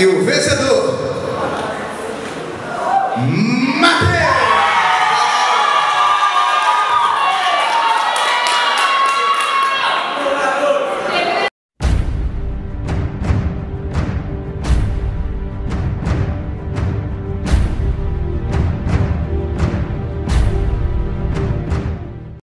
E o vencedor,